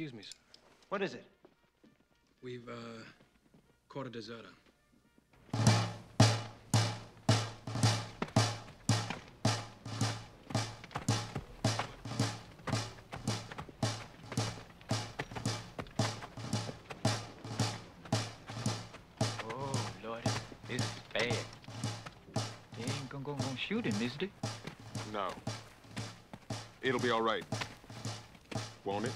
Excuse me, sir. What is it? We've, uh, caught a deserter. Oh, Lord, this is bad. They ain't gonna, gonna, gonna shoot him, is they? No. It'll be all right. Won't it?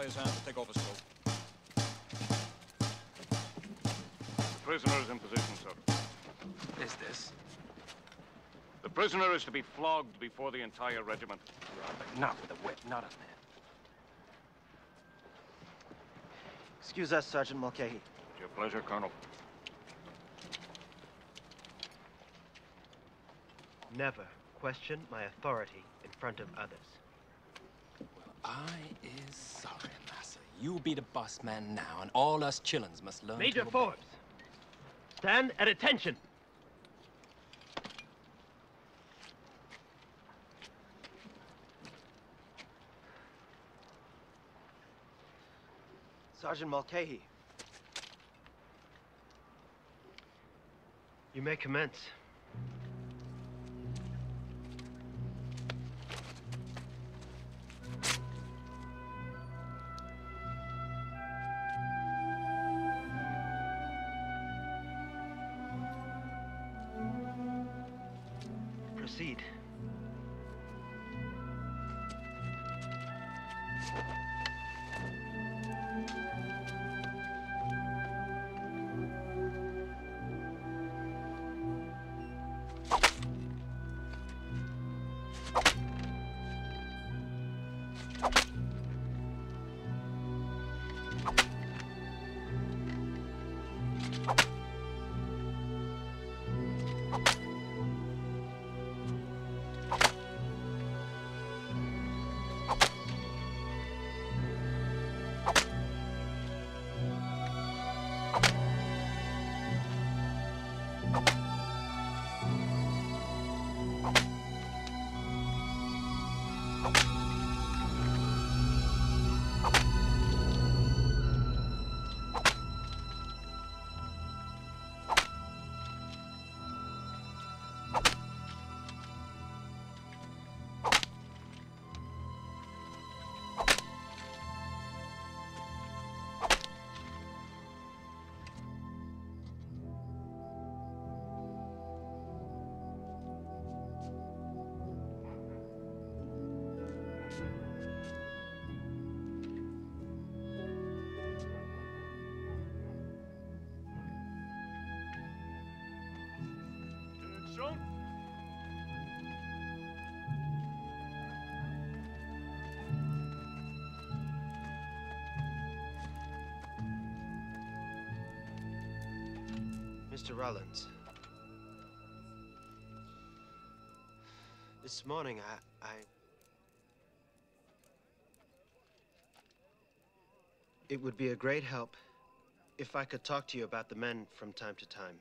Right, his hands and take off his coat. The prisoner is in position, sir. Is this? The prisoner is to be flogged before the entire regiment. Not with a whip, not a man. Excuse us, Sergeant Mulcahy. It's your pleasure, Colonel. Never question my authority in front of others. I is sorry, massa. You be the boss man now, and all us chillins must learn Major to. Forbes, stand at attention. Sergeant Mulcahy. You may commence. Proceed. Mr. Rawlins. This morning, I, I... It would be a great help if I could talk to you about the men from time to time.